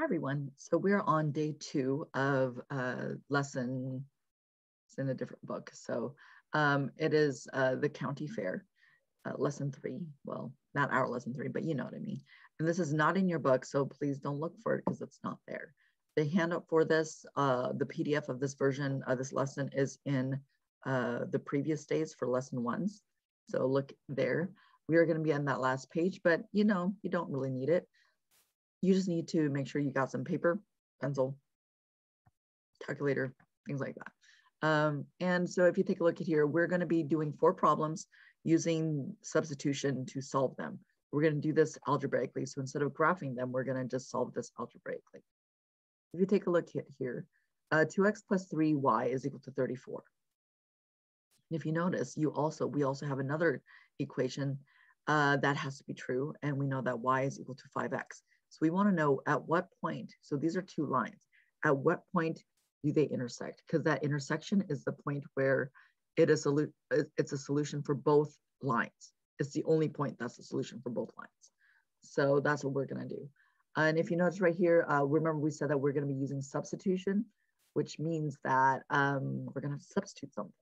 Hi everyone. So we're on day two of uh, lesson, it's in a different book. So um, it is uh, the county fair, uh, lesson three. Well, not our lesson three, but you know what I mean. And this is not in your book, so please don't look for it because it's not there. The handout for this, uh, the PDF of this version of this lesson is in uh, the previous days for lesson ones. So look there. We are going to be on that last page, but you know, you don't really need it you just need to make sure you got some paper, pencil, calculator, things like that. Um, and so if you take a look at here, we're going to be doing four problems using substitution to solve them. We're going to do this algebraically. So instead of graphing them, we're going to just solve this algebraically. If you take a look at here, uh, 2x plus 3y is equal to 34. If you notice, you also we also have another equation uh, that has to be true, and we know that y is equal to 5x. So we want to know at what point, so these are two lines, at what point do they intersect? Because that intersection is the point where it is a, it's a solution for both lines. It's the only point that's the solution for both lines. So that's what we're gonna do. And if you notice right here, uh, remember we said that we're gonna be using substitution, which means that um, we're gonna substitute something.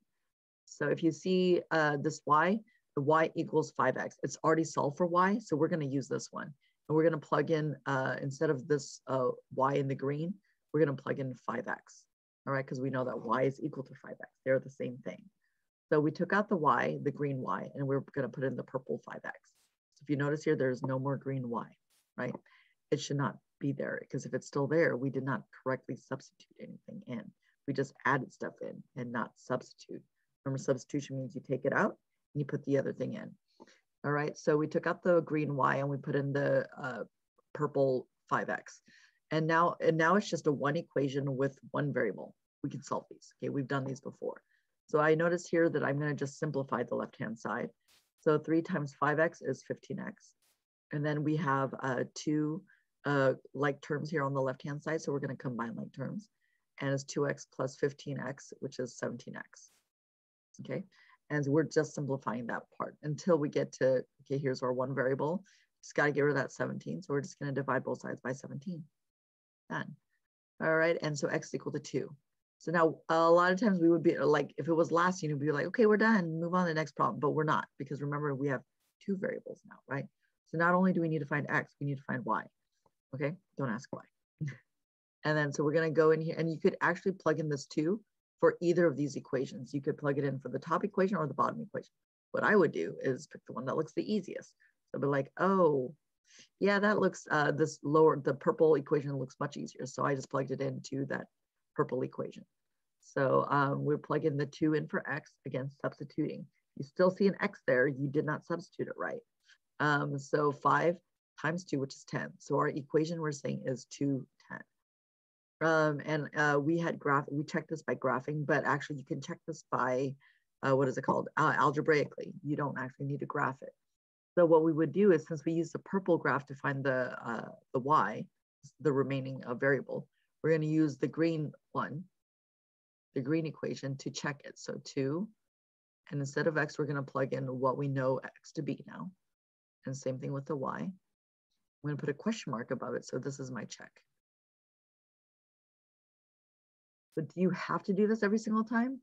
So if you see uh, this y, the y equals 5x. It's already solved for y, so we're gonna use this one. And we're going to plug in, uh, instead of this uh, y in the green, we're going to plug in 5x, all right? Because we know that y is equal to 5x. They're the same thing. So we took out the y, the green y, and we're going to put in the purple 5x. So if you notice here, there's no more green y, right? It should not be there because if it's still there, we did not correctly substitute anything in. We just added stuff in and not substitute. Remember, substitution means you take it out and you put the other thing in. All right, so we took out the green y and we put in the uh, purple 5x. And now, and now it's just a one equation with one variable. We can solve these, okay? We've done these before. So I notice here that I'm gonna just simplify the left-hand side. So three times 5x is 15x. And then we have uh, two uh, like terms here on the left-hand side. So we're gonna combine like terms. And it's 2x plus 15x, which is 17x. Okay, and we're just simplifying that part until we get to, okay, here's our one variable. Just got to get rid of that 17. So we're just going to divide both sides by 17. Done. All right. And so x is equal to 2. So now a lot of times we would be like, if it was last unit, we'd be like, okay, we're done. Move on to the next problem. But we're not because remember, we have two variables now, right? So not only do we need to find x, we need to find y. Okay. Don't ask why. and then so we're going to go in here and you could actually plug in this 2 for either of these equations. You could plug it in for the top equation or the bottom equation. What I would do is pick the one that looks the easiest. So be like, oh, yeah, that looks, uh, this lower, the purple equation looks much easier. So I just plugged it into that purple equation. So um, we plug in the two in for x, again, substituting. You still see an x there, you did not substitute it right. Um, so five times two, which is 10. So our equation we're saying is 2 um, and uh, we had graph, we checked this by graphing, but actually you can check this by, uh, what is it called? Uh, algebraically. You don't actually need to graph it. So what we would do is since we use the purple graph to find the, uh, the y, the remaining uh, variable, we're gonna use the green one, the green equation to check it. So two, and instead of x, we're gonna plug in what we know x to be now. And same thing with the y. I'm gonna put a question mark above it. So this is my check. But do you have to do this every single time?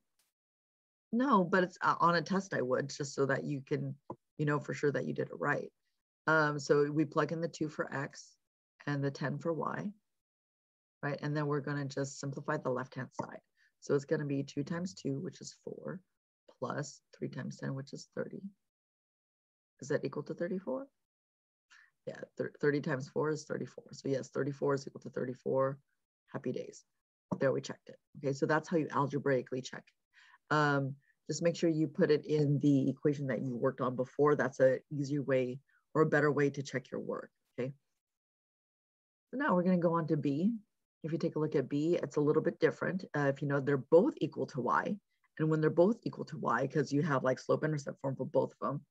No, but it's uh, on a test I would just so that you can, you know, for sure that you did it right. Um, so we plug in the two for X and the 10 for Y, right? And then we're gonna just simplify the left-hand side. So it's gonna be two times two, which is four, plus three times 10, which is 30. Is that equal to 34? Yeah, 30 times four is 34. So yes, 34 is equal to 34. Happy days there we checked it. Okay, so that's how you algebraically check. Um, just make sure you put it in the equation that you worked on before. That's a easier way or a better way to check your work, okay? So now we're gonna go on to B. If you take a look at B, it's a little bit different. Uh, if you know they're both equal to Y, and when they're both equal to Y, because you have like slope intercept form for both of them,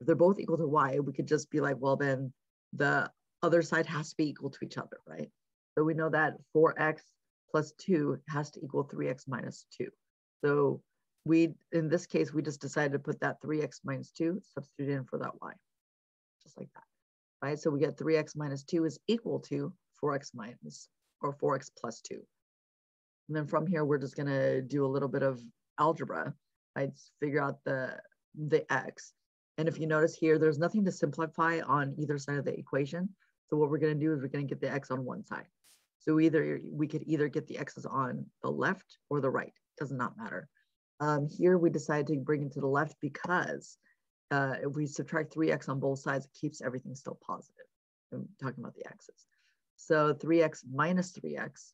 if they're both equal to Y, we could just be like, well, then the other side has to be equal to each other, right? So we know that 4x plus 2 has to equal 3x minus 2. So we, in this case, we just decided to put that 3x minus 2, substitute in for that y, just like that. Right, so we get 3x minus 2 is equal to 4x minus or 4x plus 2. And then from here, we're just going to do a little bit of algebra, right? Figure out the, the x. And if you notice here, there's nothing to simplify on either side of the equation. So what we're going to do is we're going to get the x on one side. So either we could either get the x's on the left or the right. It Does not matter. Um, here we decided to bring it to the left because uh, if we subtract 3x on both sides, it keeps everything still positive. I'm talking about the x's. So 3x minus 3x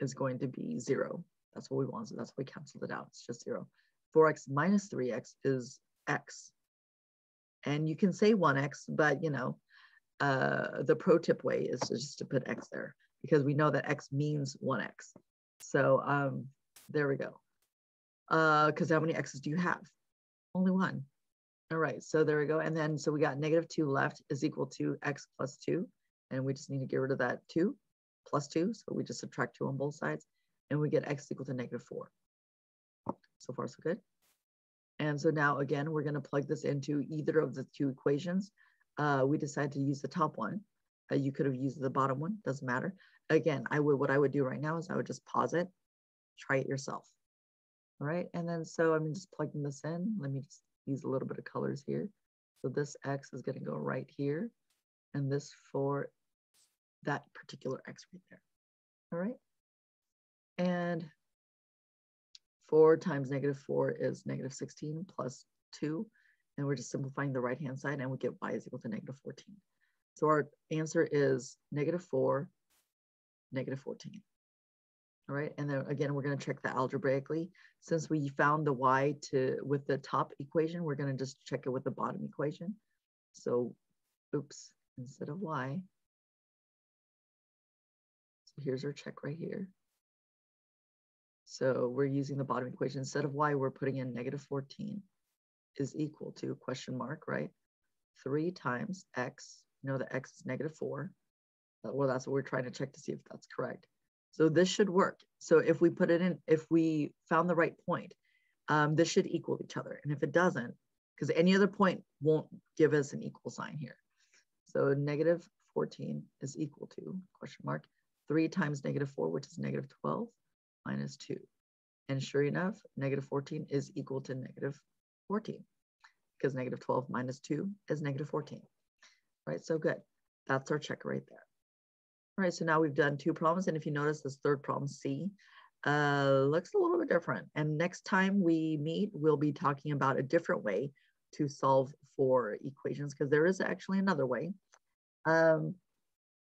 is going to be zero. That's what we want. So that's why we canceled it out. It's just zero. 4x minus 3x is x. And you can say 1x, but you know, uh, the pro tip way is just to put x there because we know that x means 1x. So um, there we go. Because uh, how many x's do you have? Only one. All right, so there we go. And then, so we got negative 2 left is equal to x plus 2. And we just need to get rid of that 2 plus 2. So we just subtract 2 on both sides. And we get x equal to negative 4. So far, so good. And so now, again, we're going to plug this into either of the two equations. Uh, we decided to use the top one. Uh, you could have used the bottom one, doesn't matter. Again, I would what I would do right now is I would just pause it, try it yourself. All right, and then so I'm just plugging this in. Let me just use a little bit of colors here. So this X is gonna go right here, and this for that particular X right there. All right, and four times negative four is negative 16 plus two, and we're just simplifying the right-hand side and we get y is equal to negative 14. So our answer is negative 4, negative 14. All right, and then again, we're going to check the algebraically. Since we found the y to with the top equation, we're going to just check it with the bottom equation. So, oops, instead of y. So here's our check right here. So we're using the bottom equation. Instead of y, we're putting in negative 14 is equal to question mark, right? 3 times x you know that x is negative 4. Well, that's what we're trying to check to see if that's correct. So this should work. So if we put it in, if we found the right point, um, this should equal each other. And if it doesn't, because any other point won't give us an equal sign here. So negative 14 is equal to, question mark, 3 times negative 4, which is negative 12, minus 2. And sure enough, negative 14 is equal to negative 14, because negative 12 minus 2 is negative 14 right? So good. That's our check right there. All right, so now we've done two problems. And if you notice this third problem, C, uh, looks a little bit different. And next time we meet, we'll be talking about a different way to solve for equations because there is actually another way. Um,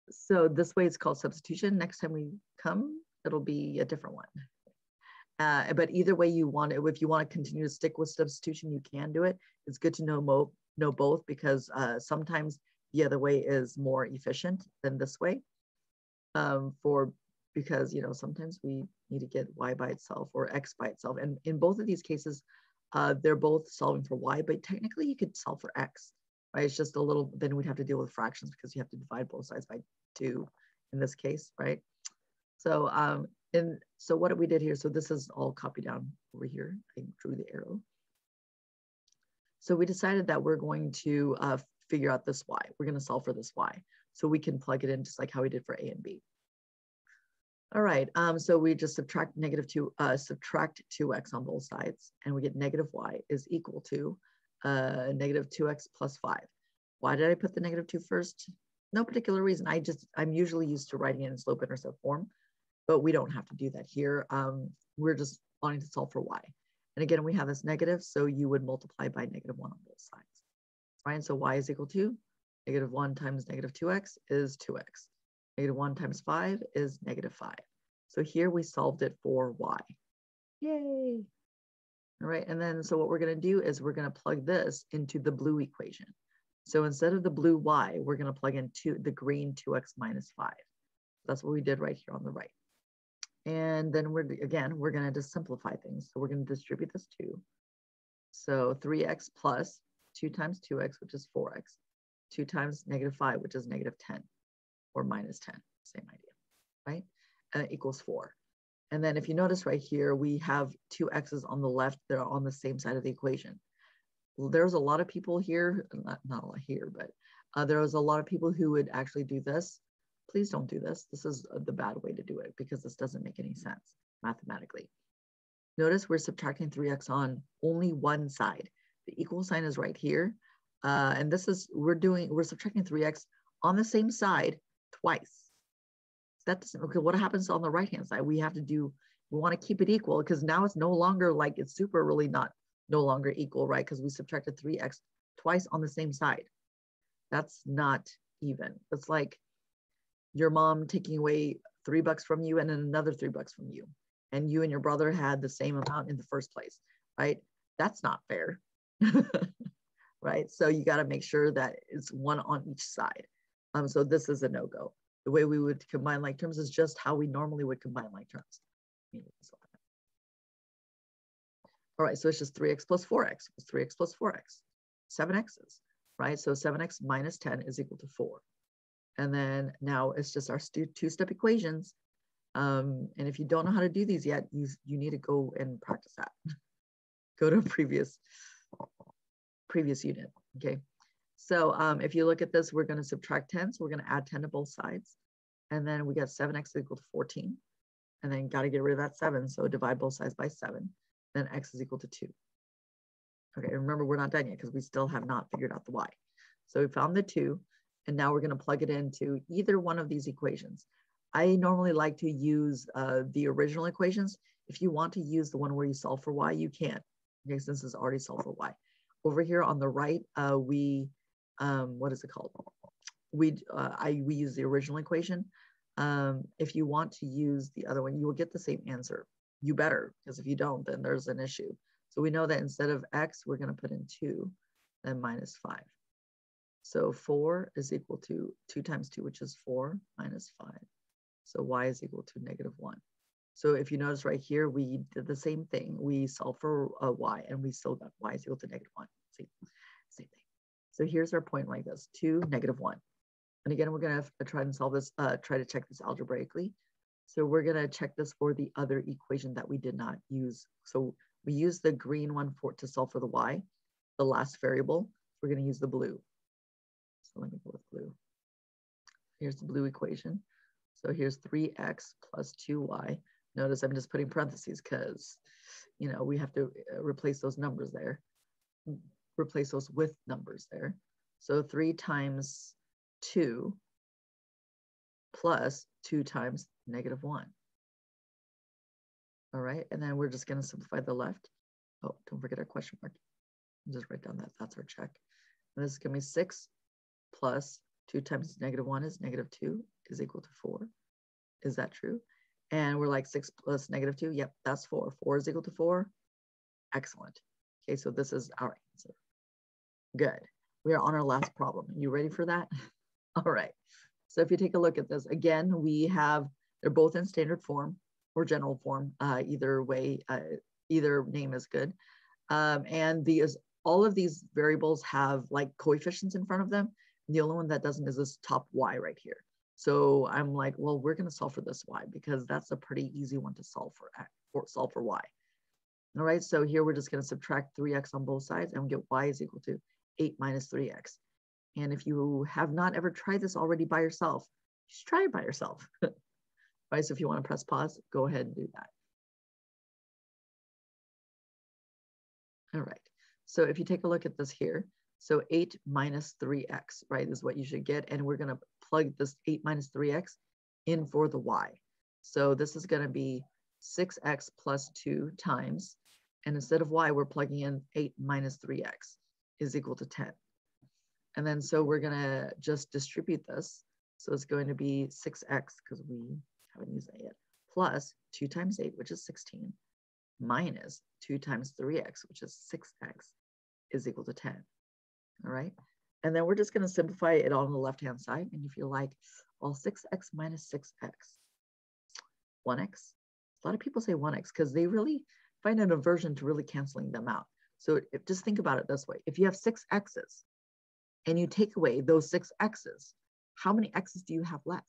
so this way is called substitution. Next time we come, it'll be a different one. Uh, but either way you want it, if you want to continue to stick with substitution, you can do it. It's good to know, mo know both because uh, sometimes the other way is more efficient than this way um, for because you know sometimes we need to get y by itself or x by itself. And in both of these cases uh, they're both solving for y but technically you could solve for x right? It's just a little then we'd have to deal with fractions because you have to divide both sides by two in this case right? So um and so what we did here so this is all copied down over here. I drew the arrow. So we decided that we're going to uh, figure out this y. We're going to solve for this y. So we can plug it in just like how we did for a and b. All right, um, so we just subtract negative two, uh, subtract 2x on both sides, and we get negative y is equal to uh, negative 2x plus 5. Why did I put the negative 2 first? No particular reason. I just, I'm usually used to writing it in slope intercept form, but we don't have to do that here. Um, we're just wanting to solve for y. And again, we have this negative, so you would multiply by negative 1 on both sides right? So y is equal to negative 1 times negative 2x is 2x. Negative 1 times 5 is negative 5. So here we solved it for y. Yay! All right, and then so what we're going to do is we're going to plug this into the blue equation. So instead of the blue y, we're going to plug in two, the green 2x minus 5. That's what we did right here on the right. And then we're, again, we're going to just simplify things. So we're going to distribute this 2. So 3x plus 2 times 2x, which is 4x, 2 times negative 5, which is negative 10, or minus 10, same idea, right? And it equals 4. And then if you notice right here, we have two x's on the left that are on the same side of the equation. There's a lot of people here, not, not a lot here, but uh, there was a lot of people who would actually do this. please don't do this. This is the bad way to do it because this doesn't make any sense mathematically. Notice we're subtracting 3x on only one side. The equal sign is right here. Uh, and this is, we're doing, we're subtracting 3x on the same side twice. That doesn't, okay, what happens on the right-hand side? We have to do, we want to keep it equal because now it's no longer like it's super really not no longer equal, right? Because we subtracted 3x twice on the same side. That's not even. It's like your mom taking away three bucks from you and then another three bucks from you. And you and your brother had the same amount in the first place, right? That's not fair, right? So you got to make sure that it's one on each side. Um, so this is a no-go. The way we would combine like terms is just how we normally would combine like terms. All right, so it's just 3x plus 4x. It's 3x plus 4x, 7x's, right? So 7x minus 10 is equal to 4. And then now it's just our two-step equations. Um, and if you don't know how to do these yet, you, you need to go and practice that. go to a previous, previous unit, okay? So um, if you look at this, we're gonna subtract 10, so we're gonna add 10 to both sides. And then we got 7x is equal to 14. And then gotta get rid of that seven, so divide both sides by seven then x is equal to 2. Okay, remember we're not done yet because we still have not figured out the y. So we found the 2, and now we're going to plug it into either one of these equations. I normally like to use uh, the original equations. If you want to use the one where you solve for y, you can. Okay, since it's already solved for y. Over here on the right, uh, we, um, what is it called? We, uh, I, we use the original equation. Um, if you want to use the other one, you will get the same answer you better, because if you don't, then there's an issue. So we know that instead of x, we're going to put in 2, and minus 5. So 4 is equal to 2 times 2, which is 4, minus 5. So y is equal to negative 1. So if you notice right here, we did the same thing. We solved for y, and we still got y is equal to negative 1. See, same thing. So here's our point like this, 2, negative 1. And again, we're going to try and solve this, uh, try to check this algebraically. So we're going to check this for the other equation that we did not use. So we use the green one for to solve for the y, the last variable. We're going to use the blue. So let me go with blue. Here's the blue equation. So here's 3x plus 2y. Notice I'm just putting parentheses because, you know, we have to uh, replace those numbers there, replace those with numbers there. So 3 times 2 plus 2 times negative 1. All right, and then we're just going to simplify the left. Oh, don't forget our question mark. Just write down that that's our check. And this is going to be 6 plus 2 times negative 1 is negative 2 is equal to 4. Is that true? And we're like 6 plus negative 2. Yep, that's 4. 4 is equal to 4. Excellent. Okay, so this is our answer. Good. We are on our last problem. You ready for that? All right. So if you take a look at this, again, we have, they're both in standard form or general form. Uh, either way, uh, either name is good. Um, and these, all of these variables have like coefficients in front of them. And the only one that doesn't is this top y right here. So I'm like, well, we're going to solve for this y because that's a pretty easy one to solve for, for solve for y. All right, so here we're just going to subtract 3x on both sides and get y is equal to 8 minus 3x. And if you have not ever tried this already by yourself, just try it by yourself. right, so if you want to press pause, go ahead and do that. All right, so if you take a look at this here, so 8 minus 3x, right, is what you should get. And we're going to plug this 8 minus 3x in for the y. So this is going to be 6x plus 2 times, and instead of y, we're plugging in 8 minus 3x is equal to 10. And then so we're gonna just distribute this. So it's going to be 6x, because we haven't used that yet, plus 2 times 8, which is 16, minus 2 times 3x, which is 6x, is equal to 10. All right? And then we're just going to simplify it on the left-hand side. And if you like, well, 6x minus 6x, 1x. A lot of people say 1x because they really find an aversion to really canceling them out. So if, just think about it this way. If you have six x's, and you take away those six x's, how many x's do you have left?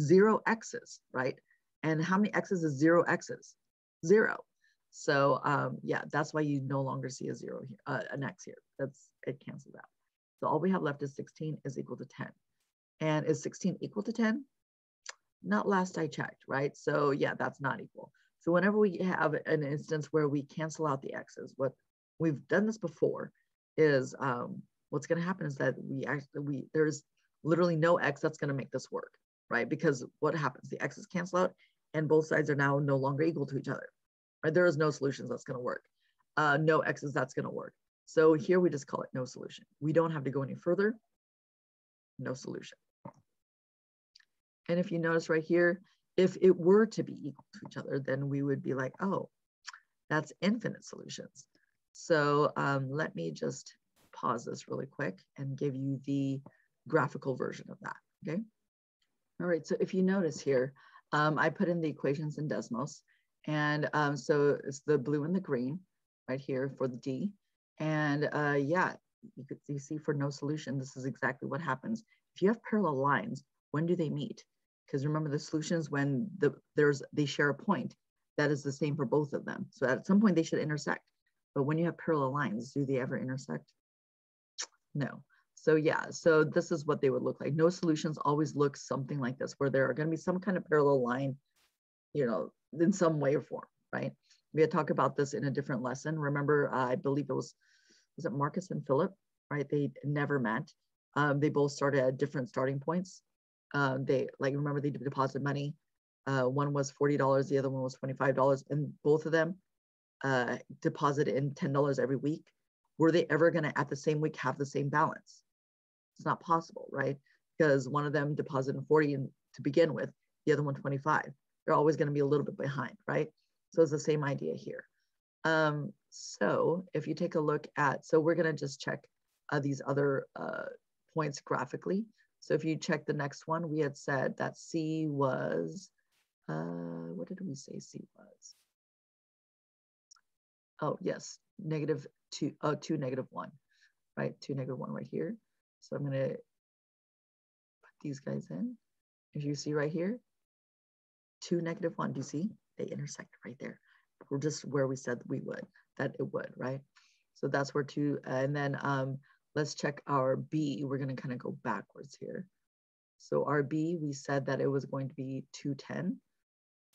Zero x's, right? And how many x's is zero x's? Zero. So um, yeah, that's why you no longer see a zero here, uh, an x here. That's it cancels out. So all we have left is 16 is equal to 10. And is 16 equal to 10? Not last I checked, right? So yeah, that's not equal. So whenever we have an instance where we cancel out the x's, what we've done this before is um, what's going to happen is that we actually we there's literally no x that's going to make this work, right? Because what happens? The x's cancel out, and both sides are now no longer equal to each other. Right? There is no solutions that's going to work. Uh, no x's that's going to work. So here we just call it no solution. We don't have to go any further. No solution. And if you notice right here, if it were to be equal to each other, then we would be like, oh, that's infinite solutions. So um, let me just pause this really quick and give you the graphical version of that, okay? All right, so if you notice here, um, I put in the equations in Desmos. And um, so it's the blue and the green right here for the D. And uh, yeah, you could you see for no solution, this is exactly what happens. If you have parallel lines, when do they meet? Because remember the solutions when the there's they share a point that is the same for both of them. So at some point they should intersect. But when you have parallel lines, do they ever intersect? No. So yeah, so this is what they would look like. No solutions always look something like this, where there are going to be some kind of parallel line, you know, in some way or form, right? We had talked about this in a different lesson. Remember, uh, I believe it was, was it Marcus and Philip, right? They never met. Um, they both started at different starting points. Uh, they like remember they deposited money. Uh, one was forty dollars, the other one was twenty five dollars, and both of them uh, deposited in ten dollars every week. Were they ever going to at the same week have the same balance? It's not possible, right? Because one of them deposited 40 in, to begin with, the other one 25. They're always going to be a little bit behind, right? So it's the same idea here. Um, so if you take a look at, so we're going to just check uh, these other uh, points graphically. So if you check the next one, we had said that C was, uh, what did we say C was? Oh, yes, negative two, uh, negative one, right? Two, negative one right here. So I'm gonna put these guys in. As you see right here, two negative one, do you see? They intersect right there. We're just where we said we would, that it would, right? So that's where two, and then um, let's check our B. We're gonna kind of go backwards here. So our B, we said that it was going to be 210.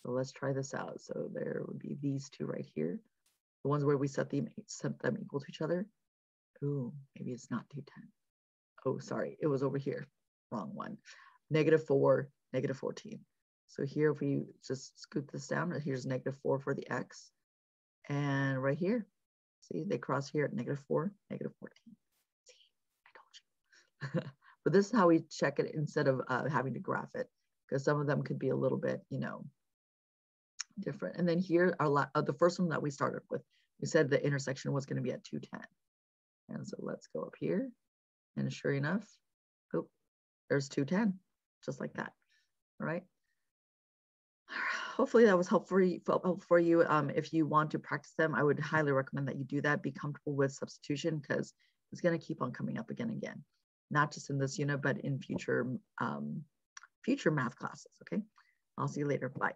So let's try this out. So there would be these two right here. The ones where we set them, set them equal to each other. Ooh, maybe it's not 210 oh, sorry, it was over here, wrong one. Negative four, negative 14. So here, if we just scoop this down, here's negative four for the X. And right here, see, they cross here at negative four, negative 14. See, I told you. but this is how we check it instead of uh, having to graph it, because some of them could be a little bit, you know, different. And then here, our uh, the first one that we started with, we said the intersection was going to be at 210. And so let's go up here and sure enough, oh, there's 210, just like that. All right. Hopefully that was helpful for you. Um, if you want to practice them, I would highly recommend that you do that. Be comfortable with substitution because it's going to keep on coming up again and again, not just in this unit, but in future um, future math classes. Okay. I'll see you later. Bye.